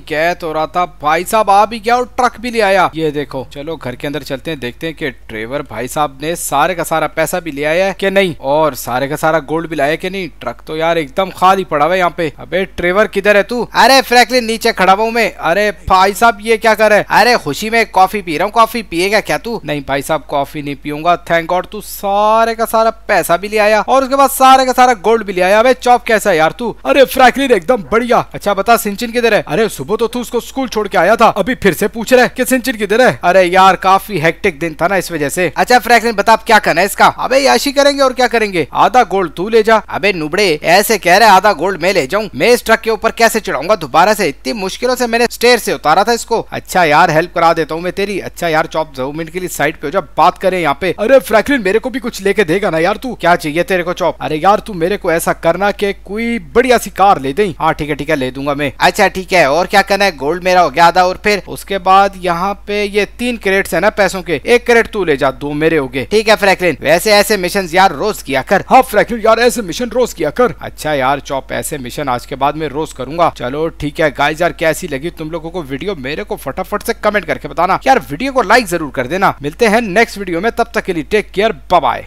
कह तो रहा था। भाई साहब आ भी गया और ट्रक भी ले आया। ये देखो, चलो घर के अंदर चलते हैं, देखते हैं कि ट्रेवर भाई साहब ने सारे का सारा पैसा भी ले आया है कि नहीं? और सारे का सारा गोल्ड भी लाया कि नहीं? ट्रक तो यार एकदम खाली पड़ा हुआ यहाँ पे। अबे ट्रेवर किधर है तू? अरे, फ्रैंकलिन, नीचे खड़ा हुआ मैं। अरे, भाई साहब, ये क्या कर रहे अरे, खुशी में कॉफ़ी पी रहा हूँ। कॉफ़ी पिएगा क्या तू? नहीं भाई साहब, कॉफ़ी नहीं पीऊँगा। थैंक गॉड तू सारे का सारा पैसा भी ले आया और उसके बाद सारे का सारा गोल्ड भी ले आया। अबे, चौप कैसा यार तू? अरे फ्रैंकलिन एकदम बढ़िया। अच्छा बता, सिंचिन किधर है? अरे, सुबह तो तू उसको स्कूल छोड़ के आया था। अभी फिर से पूछ रहे कि सिंचिन किधर है? अरे यार, काफ़ी हेक्टिक दिन था ना इस वजह से। अच्छा फ्रैंकलिन बता क्या करना है इसका? अबे, याशी करेंगे और क्या करेंगे? आधा गोल्ड तू ले जा। अबे, नुबड़े, ऐसे कह रहे आधा गोल्ड मैं ले जाऊँ। मैं इस ट्रक के ऊपर कैसे चढ़ाऊँगा दोबारा से? इतनी मुश्किलों से मैंने स्टेयर से उतारा था इसको। अच्छा यार हेल्प करा देता हूँ मैं तेरी। अच्छा यार चौप दो मिनट के लिए साइड पे हो जा, बात करें यहाँ पे। अरे फ्रैंकलिन मेरे को भी कुछ लेके देगा ना यार तू? क्या चाहिए तेरे को चौप अरे यार, तू मेरे को ऐसा करना कि कोई बढ़िया सी कार ले दे हाँ ठीक है ठीक है ले दूँगा मैं। अच्छा ठीक है और क्या करना है? गोल्ड मेरा हो गया आधा और फिर उसके बाद यहाँ पे ये तीन क्रेट है ना पैसों के। एक क्रेट तू ले जा दो मेरे हो गए। ठीक है फ्रैंकलिन वैसे ऐसे मिशन यार रोज किया कर। हाँ फ्रैंकलिन यार ऐसे मिशन रोज किया कर। अच्छा यार चौप ऐसे मिशन आज के बाद में रोज करूँगा। चलो ठीक है गाइस यार कैसी लगी तुम लोगों को वीडियो मेरे को फटाफट से कमेंट करके बताना। यार वीडियो को लाइक ज़रूर कर देना। मिलते हैं नेक्स्ट वीडियो में तब तक के लिए टेक केयर बाय